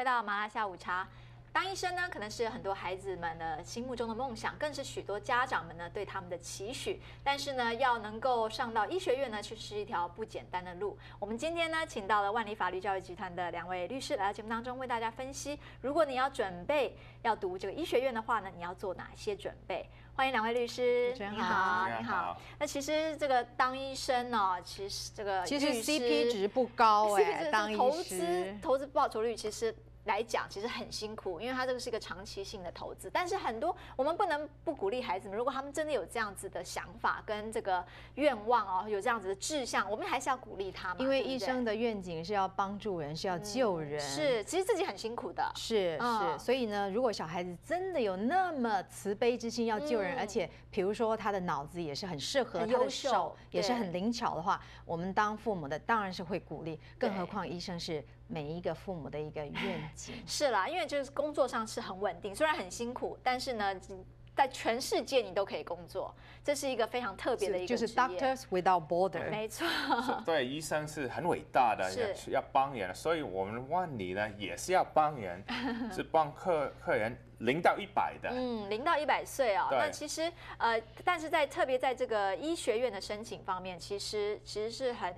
回到麻辣下午茶。当医生呢，可能是很多孩子们的心目中的梦想，更是许多家长们呢对他们的期许。但是呢，要能够上到医学院呢，却是一条不简单的路。我们今天呢，请到了万里法律教育集团的两位律师来到节目当中，为大家分析，如果你要准备要读这个医学院的话呢，你要做哪些准备？欢迎两位律师，你好你好好。那其实这个当医生呢，其实这个其实 CP 值不高哎、当投资投资报酬率其实。来讲，其实很辛苦，因为它这个是一个长期性的投资。但是很多我们不能不鼓励孩子们，如果他们真的有这样子的想法跟这个愿望哦，有这样子的志向，我们还是要鼓励他们。因为医生的愿景是要帮助人，是要救人，是，其实自己很辛苦的。是嗯是，所以呢，如果小孩子真的有那么慈悲之心要救人，嗯而且比如说他的脑子也是很适合，他的手也是很灵巧的话，我们当父母的当然是会鼓励，更何况医生是每一个父母的一个愿景。是啦，因为就是工作上是很稳定，虽然很辛苦，但是呢，在全世界你都可以工作，这是一个非常特别的一个就是 Doctors Without Border。没错，对，医生是很伟大的，是要帮人，所以我们万里呢也是要帮人，是帮客客人零到一百的。嗯，零到一百岁哦，对那其实呃，但是在特别在这个医学院的申请方面，其实其实是很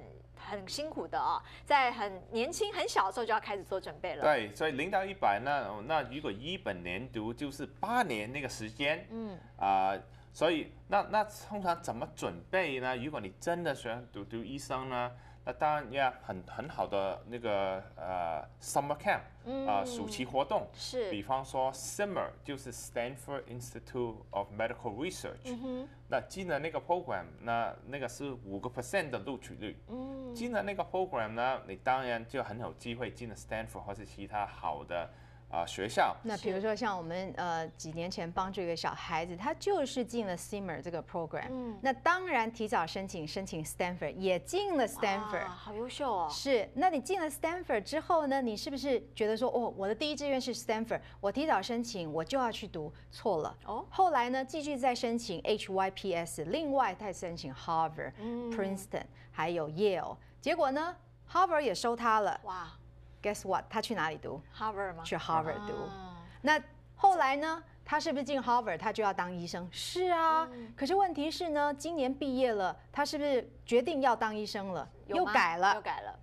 很辛苦的哦，在很年轻很小的时候就要开始做准备了。对，所以零到一百呢那如果一本年读就是八年那个时间，嗯，啊、所以那那通常怎么准备呢？如果你真的想读读医生呢，那当然也很很好的那个呃 summer camp 啊、暑期活动，嗯是比方说 simmer 就是 Stanford Institute of Medical Research，、那进了那个 program，那那个是五个 percent 的录取率，嗯，进了那个 program 呢，你当然就很有机会进了 Stanford 或是其他好的啊、学校。那比如说像我们呃几年前帮助一个小孩子，他就是进了 Simmer 这个 program，、嗯那当然提早申请申请 Stanford 也进了 Stanford，、好优秀哦。是，那你进了 Stanford 之后呢？你是不是觉得说，哦，我的第一志愿是 Stanford，我提早申请，我就要去读？错了。哦后来呢，继续再申请 HYPS，另外再申请 Harvard、Princeton，还有 Yale，结果呢，Harvard 也收他了。哇 Guess what？他去哪里读？，Harvard 吗？去 Harvard 读。啊那后来呢？他是不是进 Harvard？他就要当医生？是啊。嗯可是问题是呢，今年毕业了，他是不是决定要当医生了？又改了又。改了。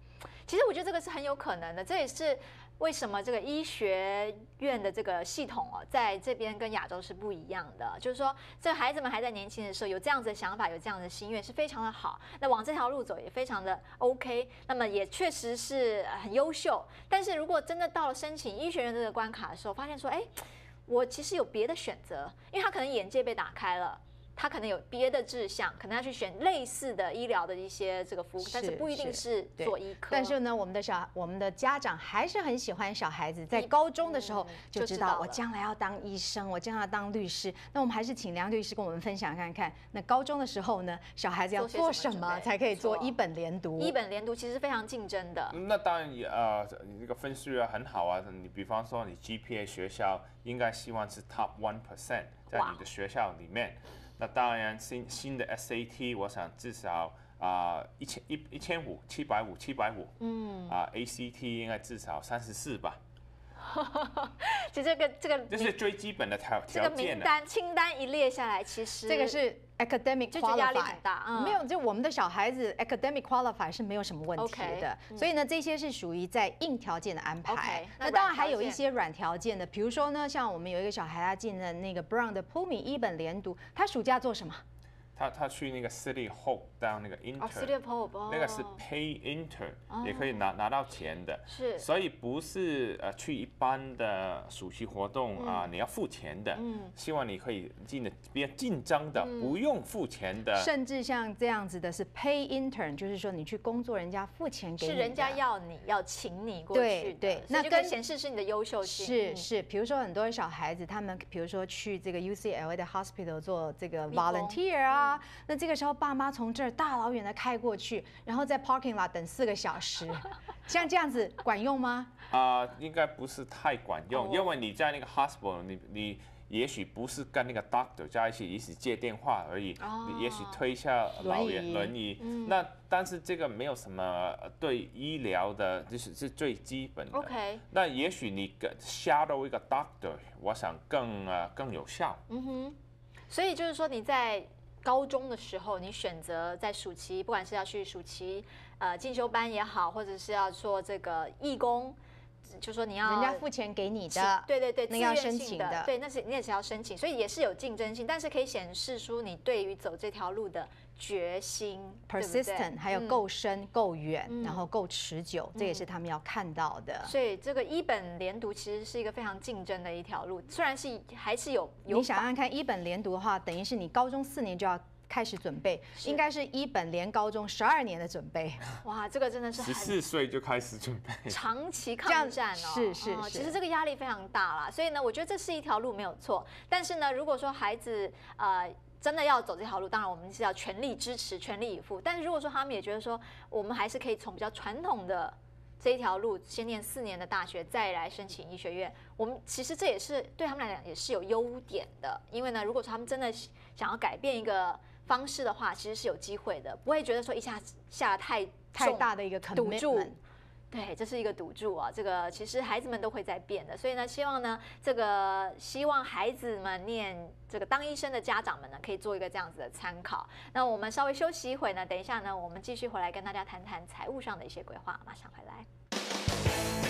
其实我觉得这个是很有可能的，这也是为什么这个医学院的这个系统哦，在这边跟亚洲是不一样的。就是说，这孩子们还在年轻的时候有这样子的想法，有这样的心愿是非常的好。那往这条路走也非常的 OK，那么也确实是很优秀。但是如果真的到了申请医学院这个关卡的时候，发现说，哎，我其实有别的选择，因为他可能眼界被打开了。他可能有别的志向，可能要去选类似的医疗的一些这个服务，但是不一定是做医科。但是呢，我们的小我们的家长还是很喜欢小孩子，在高中的时候嗯就知道我将来要当医生，我将来要当律师。那我们还是请梁律师跟我们分享看看，那高中的时候呢，小孩子要做什么才可以做一本连读？一本连读其实非常竞争的。那当然也呃，这个分数很好啊。你比方说，你 GPA 学校应该希望是 top one percent 在你的学校里面。那当然新新的 SAT，我想至少啊一千一一千五七百五七百五，嗯。啊 ACT 应该至少三十四吧，其实这个这个这是最基本的条这个名条件的。单清单一列下来，其实这个是 academic 就觉得压力很大嗯没有，就我们的小孩子 academic qualify 是没有什么问题的。嗯所以呢，这些是属于在硬条件的安排。那那当然还有一些软条件的，比如说呢，像我们有一个小孩他进了那个 Brown 的 p u m i 一本连读，他暑假做什么？他他去那个 City Hope 当那个 intern，、哦 City of Hope，哦那个是 pay intern，、也可以拿拿到钱的。是所以不是呃去一般的暑期活动啊、你要付钱的。嗯希望你可以进的比较竞争的，不用付钱的。甚至像这样子的是 pay intern，就是说你去工作，人家付钱给你，是人家要你要请你过去的，对那跟显示是你的优秀性。嗯是是，比如说很多小孩子，他们比如说去这个 UCLA 的 hospital 做这个 volunteer 啊，那这个时候爸妈从这儿大老远的开过去，然后在 parking lot 等四个小时，像这样子管用吗？啊、应该不是太管用，哦因为你在那个 hospital，你你也许不是跟那个 doctor 在一起，也许接电话而已，哦也许推一下老人轮椅。嗯那但是这个没有什么呃对医疗的，就是是最基本的。OK，那也许你跟 shadow 一个 doctor，我想更呃更有效。嗯哼，所以就是说你在高中的时候，你选择在暑期，不管是要去暑期呃进修班也好，或者是要做这个义工，就说你要人家付钱给你的，对对对，那要申请的对，那是你也是要申请，所以也是有竞争性，但是可以显示出你对于走这条路的决心 persistent，还有嗯。够深、够远，嗯。然后够持久，这也是他们要看到的。所以这个一本连读其实是一个非常竞争的一条路，虽然是还是有有你想想看，一本连读的话，等于是你高中四年就要开始准备，是应该是一本连高中十二年的准备。哇，这个真的是十四岁就开始准备。长期抗战哦，是是是哦其实这个压力非常大啦，所以呢，我觉得这是一条路没有错。但是呢，如果说孩子呃真的要走这条路，当然我们是要全力支持、全力以赴。但是如果说他们也觉得说，我们还是可以从比较传统的这一条路，先念四年的大学，再来申请医学院，我们其实这也是对他们来讲也是有优点的。因为呢，如果说他们真的想要改变一个方式的话，其实是有机会的，不会觉得说一下子下太太大的一个赌注。对，这是一个赌注啊！这个其实孩子们都会在变的，所以呢，希望呢，这个希望孩子们念这个当医生的家长们呢，可以做一个这样子的参考。那我们稍微休息一会呢，等一下呢，我们继续回来跟大家谈谈财务上的一些规划，马上回来。